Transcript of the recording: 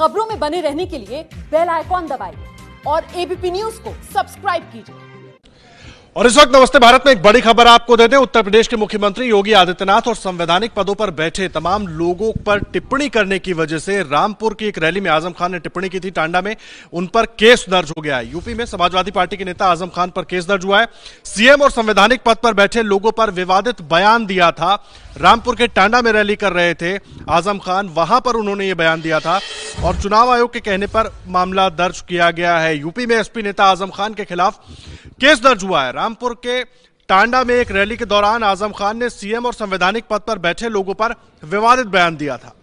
खबरों में बने रहने के लिए बेल आइकॉन दबाइए और एबीपी न्यूज़ को सब्सक्राइब कीजिए। और इस वक्त नमस्ते, भारत में एक बड़ी खबर आपको दे दें। उत्तर प्रदेश के मुख्यमंत्री योगी आदित्यनाथ और संवैधानिक पदों पर बैठे तमाम लोगों पर टिप्पणी करने की वजह से रामपुर की एक रैली में आज़म खान ने टिप्पणी की थी टांडा में। उन पर केस दर्ज हो गया है। यूपी में समाजवादी पार्टी के नेता आज़म खान पर केस दर्ज हुआ है। सीएम और संवैधानिक पद पर बैठे लोगों पर विवादित बयान दिया था। रामपुर के टांडा में रैली कर रहे थे। आज़म खान, वहाँ पर उन्होंने ये बयान दिया था। और चुनाव आयोग के कहने पर मामला दर्ज किया गया है। यूपी में एसपी नेता आज़म खान के खिलाफ केस दर्ज हुआ है। रामपुर के टांडा में एक रैली के दौरान आज़म खान ने सीएम और संवैधानिक पद पर बैठे लोगों पर विवादित बयान दिया था।